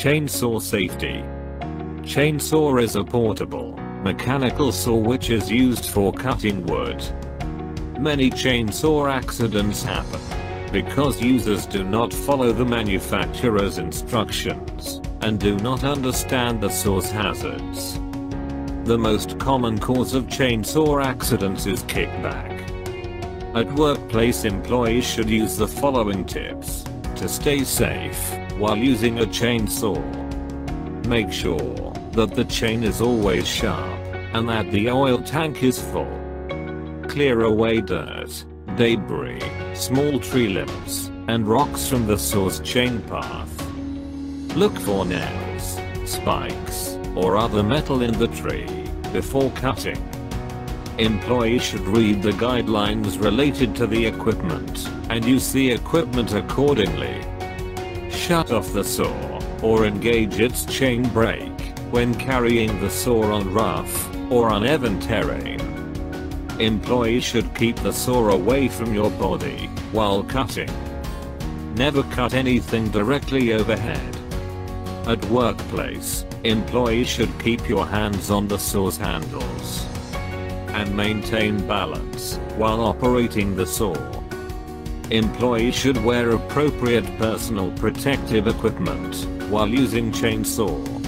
Chainsaw safety. Chainsaw is a portable, mechanical saw which is used for cutting wood. Many chainsaw accidents happen because users do not follow the manufacturer's instructions and do not understand the saw's hazards. The most common cause of chainsaw accidents is kickback. At workplace employees should use the following tips to stay safe while using a chainsaw. Make sure that the chain is always sharp and that the oil tank is full. Clear away dirt, debris, small tree limbs, and rocks from the saw's chain path. Look for nails, spikes, or other metal in the tree before cutting. Employees should read the guidelines related to the equipment and use the equipment accordingly. Shut off the saw or engage its chain brake when carrying the saw on rough or uneven terrain. Employees should keep the saw away from your body while cutting. Never cut anything directly overhead. At workplace, employees should keep your hands on the saw's handles and maintain balance while operating the saw. Employees should wear appropriate personal protective equipment while using chainsaw.